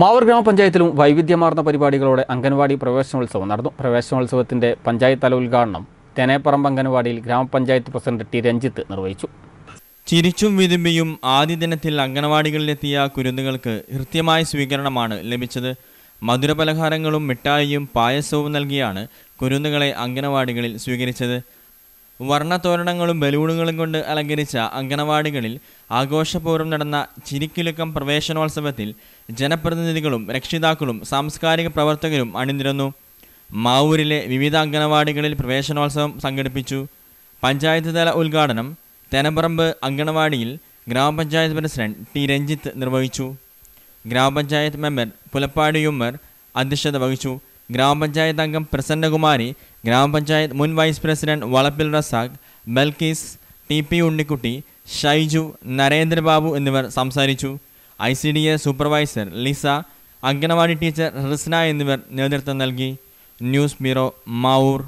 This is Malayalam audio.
മാവൂർ ഗ്രാമപഞ്ചായത്തിലും വൈവിധ്യമാർന്ന പരിപാടികളോടെ അംഗൻവാടി പ്രവേശനോത്സവം നടന്നു. പ്രവേശനോത്സവത്തിന്റെ പഞ്ചായത്ത് തല ഉദ്ഘാടനം തെനേപ്പറമ്പ് അംഗൻവാടിയിൽ ഗ്രാമപഞ്ചായത്ത് പ്രസിഡന്റ് ടി. രഞ്ജിത്ത് നിർവഹിച്ചു. ചിരിച്ചും വിതുമ്പിയും ആദ്യ ദിനത്തിൽ അംഗനവാടികളിലെത്തിയ കുരുന്നുകൾക്ക് ഹൃദ്യമായ സ്വീകരണമാണ് ലഭിച്ചത്. മധുരപലഹാരങ്ങളും മിഠായിയും പായസവും നൽകിയാണ് കുരുന്നുകളെ അംഗനവാടികളിൽ സ്വീകരിച്ചത്. വർണത്തോരണങ്ങളും ബലൂണുകളും കൊണ്ട് അലങ്കരിച്ച അങ്കണവാടികളിൽ ആഘോഷപൂർവം നടന്ന ചിരിക്കിലുക്കം പ്രവേശനോത്സവത്തിൽ ജനപ്രതിനിധികളും രക്ഷിതാക്കളും സാംസ്കാരിക പ്രവർത്തകരും അണിനിരന്നു. മാവൂരിലെ വിവിധ അങ്കണവാടികളിൽ പ്രവേശനോത്സവം സംഘടിപ്പിച്ചു. പഞ്ചായത്ത് തല ഉദ്ഘാടനം തെനപറമ്പ് അങ്കണവാടിയിൽ ഗ്രാമപഞ്ചായത്ത് പ്രസിഡന്റ് ടി. രഞ്ജിത്ത് നിർവഹിച്ചു. ഗ്രാമപഞ്ചായത്ത് മെമ്പർ പുലപ്പാടി അധ്യക്ഷത വഹിച്ചു. ഗ്രാമപഞ്ചായത്ത് അംഗം പ്രസന്നകുമാരി ഗ്രാമപഞ്ചായത്ത് മുൻ vice president Valappil Razak Balkees T P Unnikkutty Shaiju Narendrababu എന്നിവർ സംസാരിച്ചു. I C D A supervisor Lisa anganwadi teacher Risna എന്നിവർ നേതൃത്വം നൽകി. News bureau Mavoor.